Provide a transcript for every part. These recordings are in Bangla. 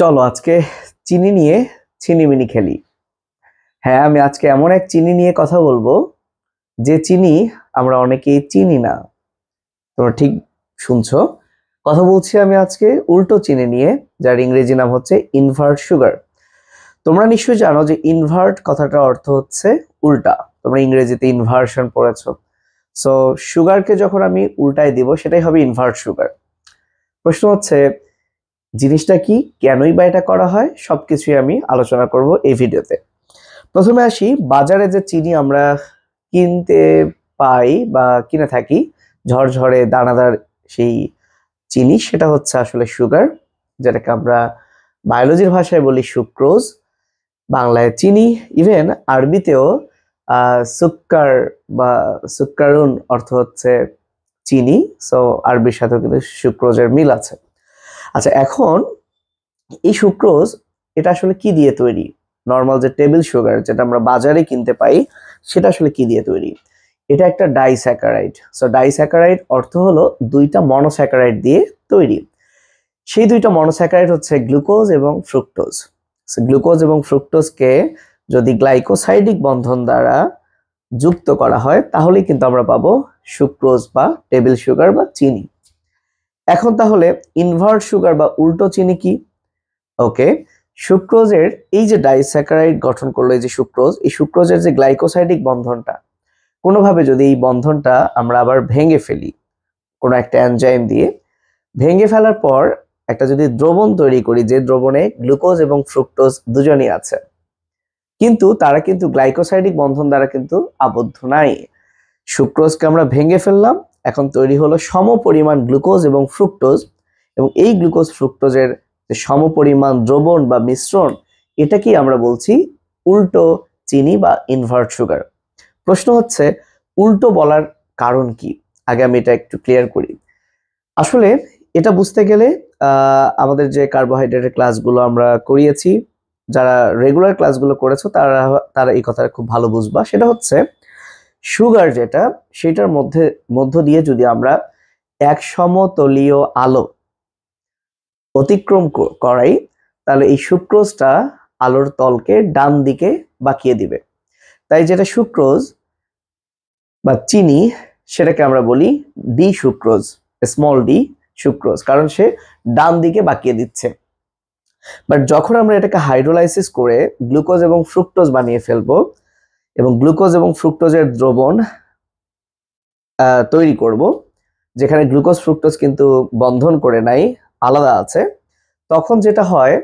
চলো আজকে চিনি নিয়ে চিনিমিনি খেলি। হ্যাঁ আমি আজকে এমন এক চিনি নিয়ে কথা বলব, যে চিনি আমরা অনেকেই চিনি না। তোমরা ঠিক শুনছো? কথা বলছি আমি আজকে উল্টো চিনি নিয়ে, যার ইংরেজি নাম হচ্ছে ইনভার্ট সুগার তোমরা নিশ্চয়ই জানো যে ইনভার্ট কথাটার অর্থ হচ্ছে উল্টা। তোমরা ইংরেজিতে ইনভার্সন পড়েছো। সো সুগারকে যখন আমি উল্টায় দিব, সেটাই হবে ইনভার্ট সুগার প্রশ্ন হচ্ছে জিনিসটা কি, কেনই বা এটা করা হয় সব কিছুই আমি আলোচনা করব এই ভিডিওতে। প্রথমে আসি, বাজারে যে চিনি আমরা কিনতে পাই বা কিনে থাকি, ঝরঝরে দানাদার সেই চিনি, সেটা হচ্ছে আসলে সুগার, যেটাকে আমরা বায়োলজির ভাষায় বলি সুক্রোজ, বাংলায় চিনি, ইভেন আরবিতেও সুক্কার বা সুক্কারুন অর্থ হচ্ছে চিনি, সো আরবির সাথেও কিন্তু সুক্রোজের মিল আছে। আচ্ছা এখন এই সুক্রোজ এটা আসলে কি দিয়ে তৈরি? নর্মাল যে টেবিল সুগার যেটা আমরা বাজারে কিনতে পাই, সেটা আসলে কি দিয়ে তৈরি? এটা একটা ডাইস্যাকারাইড সো ডাইস্যাকারাইড অর্থ হলো দুইটা মনোস্যাকারাইড দিয়ে তৈরি। সেই দুইটা মনোস্যাকারাইড হচ্ছে গ্লুকোজ এবং ফ্রুক্টোজ সো গ্লুকোজ এবং ফ্রুক্টোজকে যদি গ্লাইকোসাইডিক বন্ধন দ্বারা যুক্ত করা হয়, তাহলেই কিন্তু আমরা পাবো সুক্রোজ বা টেবিল সুগার বা চিনি। এখন তাহলে ইনভার্ট সুগার বা উল্টো চিনি কি? ওকে সুক্রোজের এই যে ডাইস্যাকারাইড গঠন করল, এই যে সুক্রোজ এই সুক্রোজের যে গ্লাইকোসাইডিক বন্ধনটা, কোনোভাবে যদি এই বন্ধনটা আমরা আবার ভেঙে ফেলি, কোনো একটা এনজাইম দিয়ে, ভেঙে ফেলার পর একটা যদি দ্রবণ তৈরি করি, যে দ্রবণে গ্লুকোজ এবং ফ্রুক্টোজ দুজনই আছে, কিন্তু তারা কিন্তু গ্লাইকোসাইডিক বন্ধন দ্বারা কিন্তু আবদ্ধ নাই। সুক্রোজকে আমরা ভেঙে ফেললাম এখন তৈরি হলো সমপরিমাণ গ্লুকোজ এবং ফ্রুক্টোজ এবং এই গ্লুকোজ ফ্রুক্টোজের যে সমপরিমাণ দ্রবণ বা মিশ্রণ, এটাকেই আমরা বলছি উল্টো চিনি বা ইনভার্ট সুগার প্রশ্ন হচ্ছে, উল্টো বলার কারণ কি? আগে আমি এটা একটু ক্লিয়ার করি। আসলে এটা বুঝতে গেলে আমাদের যে কার্বোহাইড্রেটের ক্লাসগুলো আমরা করিয়েছি, যারা রেগুলার ক্লাসগুলো করেছ, তারা তারা এই কথাটা খুব ভালো বুঝবা। সেটা হচ্ছে সুগার যেটা, সেটার মধ্যে, মধ্য দিয়ে যদি আমরা এক সমতলীয় আলো অতিক্রম করাই, তাহলে এই সুক্রোজটা আলোর তলকে ডান দিকে বাঁকিয়ে দিবে। তাই যেটা সুক্রোজ বা চিনি, সেটাকে আমরা বলি D sucrose small D sucrose, কারণ সে ডান দিকে বাঁকিয়ে দিচ্ছে। বাট যখন আমরা এটাকে হাইড্রোলাইসিস করে গ্লুকোজ এবং ফ্রুক্টোজ বানিয়ে ফেলব এবং গ্লুকোজ এবং ফ্রুক্টোজের দ্রবণ তৈরি করব, যেখানে গ্লুকোজ, ফ্রুক্টোজ কিন্তু বন্ধন করে নাই, আলাদা আছে। তখন যেটা হয়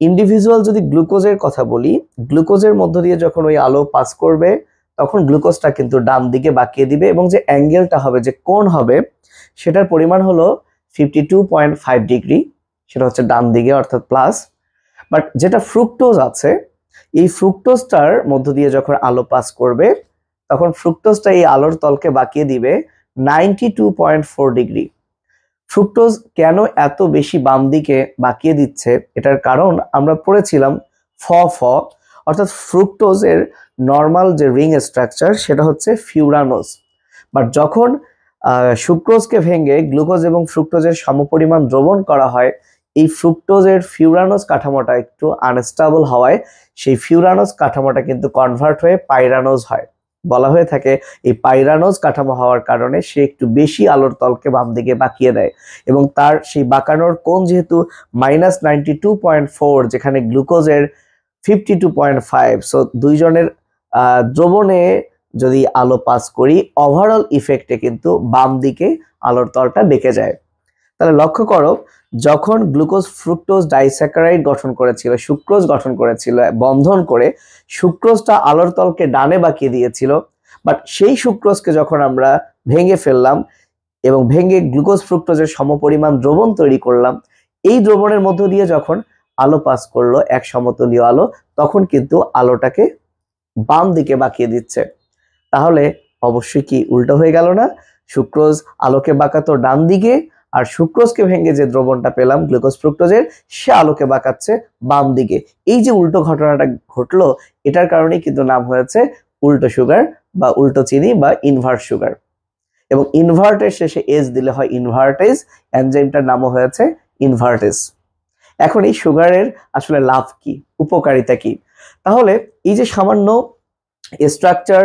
ইন্ডিভিজুয়াল যদি গ্লুকোজের কথা বলি, গ্লুকোজের মধ্য দিয়ে যখন ওই আলো পাস করবে, তখন গ্লুকোজটা কিন্তু ডান দিকে বাঁকিয়ে দিবে এবং যে অ্যাঙ্গেলটা হবে, যে কোণ হবে, সেটার পরিমাণ হলো fifty two point five degree সেটা হচ্ছে ডান দিকে অর্থাৎ প্লাস বাট যেটা ফ্রুক্টোজ আছে এই ফ্রুক্টোজটার মধ্য দিয়ে যখন আলো পাস করবে, তখন ফ্রুক্টোজটা এই আলোর তলকে বাঁকিয়ে দিবে ninety two point four degree fructose কেন এত বেশি বাম দিকে বাঁকিয়ে দিচ্ছে? এটার কারণ আমরা পড়েছিলাম ফ ফ, অর্থাৎ ফ্রুক্টোজের নর্মাল যে রিং স্ট্রাকচার সেটা হচ্ছে ফিউরানোস বাট যখন সুক্রোজকে ভেঙে গ্লুকোজ এবং ফ্রুক্টোজের সমপরিমাণ দ্রবণ করা হয় এই ফ্রুক্টোজের ফিউরানোস কাঠামোটা একটু আনস্টেবল হওয়ায়, সেই ফিউরানোস কাঠামোটা কিন্তু কনভার্ট হয়ে পাইরানোজ হয়। বলা হয়ে থাকে, এই পাইরানোজ কাঠামো হওয়ার কারণে সে একটু বেশি আলোর তলকে বাম দিকে বাঁকিয়ে দেয় এবং তার সেই বাঁকানোর কোণ যেহেতু minus ninety two point four যেখানে গ্লুকোজের fifty two point five so দুইজনের দ্রবণে যদি আলো পাস করি ওভারঅল ইফেক্টে কিন্তু বাম দিকে আলোর তলটা বেঁকে যায়। তাহলে লক্ষ্য করো, যখন গ্লুকোজ, ফ্রুক্টোজ ডাইস্যাকারাইড গঠন করেছিল, সুক্রোজ গঠন করেছিল, বন্ধন করে, সুক্রোজটা আলোর তলকে ডানে বাঁকিয়ে দিয়েছিল বাট সেই সুক্রোজকে যখন আমরা ভেঙে ফেললাম এবং ভেঙে গ্লুকোজ, ফ্রুক্টোজের সমপরিমাণ দ্রবণ তৈরি করলাম, এই দ্রবণের মধ্য দিয়ে যখন আলো পাস করল, এক সমতলীয় আলো, তখন কিন্তু আলোটাকে বাম দিকে বাঁকিয়ে দিচ্ছে। তাহলে অবশ্যই কি উল্টো হয়ে গেল না? সুক্রোজ আলোকে বাঁকাতো ডান দিকে আর সুক্রোজকে ভেঙে যে দ্রবণটা পেলাম, গ্লুকোজ ফ্রুক্টোজের, সে আলোকে বাঁকাচ্ছে বাম দিকে। এই যে উল্টো ঘটনাটা ঘটলো, এটার কারণেই কিন্তু নাম হয়েছে উল্টো সুগার বা উল্টো চিনি বা ইনভার্ট সুগার এবং ইনভার্টের শেষে এস দিলে হয় ইনভার্টেজ এনজাইমটার নামও হয়েছে ইনভার্টেজ এখন এই সুগারের আসলে লাভ কি? উপকারিতা কি? তাহলে এই যে সামান্য স্ট্রাকচার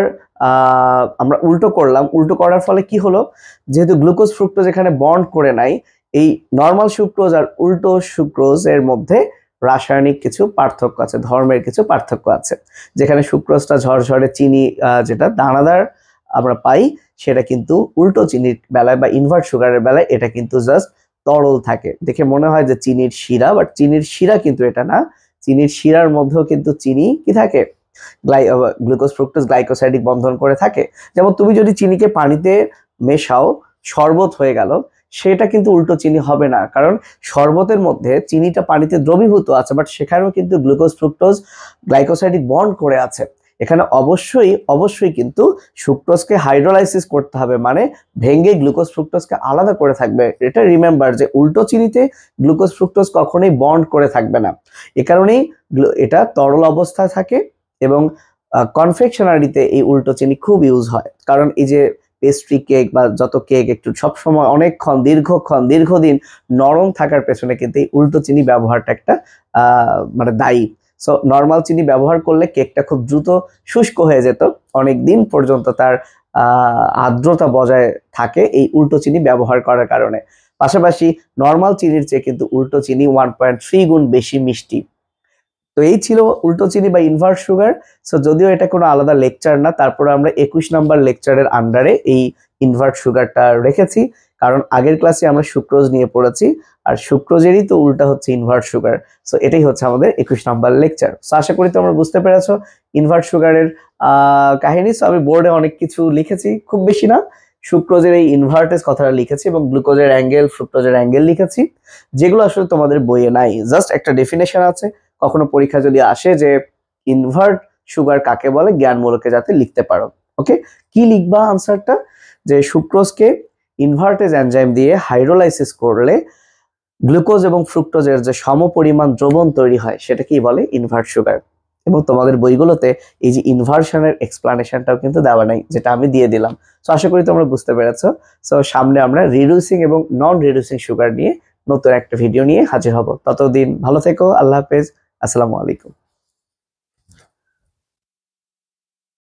আমরা উল্টো করলাম। উল্টো করার ফলে কি হলো? যেহেতু গ্লুকোজ ফ্রুক্টোজ এখানে বন্ড করে নাই, এই নর্মাল সুক্রোজ আর উল্টো সুক্রোজ এর মধ্যে রাসায়নিক কিছু পার্থক্য আছে, ধর্মের কিছু পার্থক্য আছে। যেখানে সুক্রোজটা ঝরঝরে চিনি যেটা দানাদার আমরা পাই, সেটা কিন্তু উল্টো চিনির বেলায় বা ইনভার্ট সুগারের বেলায় এটা কিন্তু জাস্ট তরল থাকে। দেখে মনে হয় যে চিনির শিরা বাট চিনির শিরা কিন্তু এটা না। চিনির শিরার মধ্যেও কিন্তু চিনি কি থাকে? গ্লুকোজ ফ্রুক্টোজ গ্লাইকোসাইডিক বন্ধন করে থাকে। যেমন তুমি যদি চিনিকে পানিতে মেশাও, শরবত হয়ে গেল, সেটা কিন্তু উল্টো চিনি হবে না। কারণ শরবতের মধ্যে চিনিটা পানিতে দ্রবীভূত আছে বাট সেখানেও কিন্তু গ্লুকোজ ফ্রুক্টোজ গ্লাইকোসাইডিক বন্ড করে আছে। এখানে অবশ্যই অবশ্যই কিন্তু সুক্রোজকে হাইড্রোলাইসিস করতে হবে মানে ভেঙে গ্লুকোজ ফ্রুক্টোজকে আলাদা করে থাকবে। এটা রিমেম্বার যে উল্টো চিনিতে গ্লুকোজ ফ্রুক্টোজ কখনোই বন্ড করে থাকবে না। এ কারণেই এটা তরল অবস্থায় থাকে এবং কনফেকশনারিতে এই উল্টো চিনি খুব ইউজ হয়। কারণ এই যে পেস্ট্রি কেক বা যত কেক একটু সবসময় অনেকক্ষণ, দীর্ঘক্ষণ, দীর্ঘদিন নরম থাকার পেছনে কিন্তু এই উল্টো চিনি ব্যবহারটা একটা মানে দায়ী। সো নর্মাল চিনি ব্যবহার করলে কেকটা খুব দ্রুত শুষ্ক হয়ে যেত। অনেক দিন পর্যন্ত তার আর্দ্রতা বজায় থাকে এই উল্টো চিনি ব্যবহার করার কারণে। পাশাপাশি নর্মাল চিনির চেয়ে কিন্তু উল্টো চিনি ওয়ান পয়েন্ট থ্রি গুণ বেশি মিষ্টি। তো এই ছিল উল্টো চিনি বা ইনভার্ট সুগার সো যদিও এটা কোনো আলাদা লেকচার না, তারপরে আমরা একুশ নাম্বার লেকচারের আন্ডারে এই ইনভার্ট সুগারটা রেখেছি, কারণ আগের ক্লাসে আমরা সুক্রোজ নিয়ে পড়েছি, আর সুক্রোজেরই তো উল্টা হচ্ছে ইনভার্ট সুগার সো এটাই হচ্ছে আমাদের একুশ নাম্বার লেকচার সো আশা করি তোমরা বুঝতে পেরেছ ইনভার্ট সুগারের কাহিনী সো আমি বোর্ডে অনেক কিছু লিখেছি, খুব বেশি না সুক্রোজের এই ইনভার্টেজ কথাটা লিখেছি এবং গ্লুকোজের অ্যাঙ্গেল ফ্রুক্টোজের অ্যাঙ্গেল লিখেছি, যেগুলো আসলে তোমাদের বইয়ে নাই জাস্ট একটা ডেফিনেশন আছে কখনো পরীক্ষা যদি আসে যে ইনভার্ট সুগার কাকে বলে, জ্ঞানমূলকে যাতে লিখতে পারো। ওকে কি লিখবা আনসারটা যে সুক্রোজকে ইনভার্টেজ এনজাইম দিয়ে হাইড্রোলাইসিস করলে গ্লুকোজ এবং ফ্রুক্টোজের যে সমপরিমাণ দ্রবণ তৈরি হয়, সেটা কি বলে? ইনভার্ট সুগার এবং তোমাদের বইগুলোতে এই যে ইনভার্সনের এক্সপ্লানেশনটাও কিন্তু দেওয়া নাই, যেটা আমি দিয়ে দিলাম। সো আশা করি তোমরা বুঝতে পেরেছ। সো সামনে আমরা রিডিউসিং এবং নন রিডিউসিং সুগার নিয়ে নতুন একটা ভিডিও নিয়ে হাজির হব। ততদিন ভালো থেকো, আল্লাহ হাফেজ। আসসালামু আলাইকুম।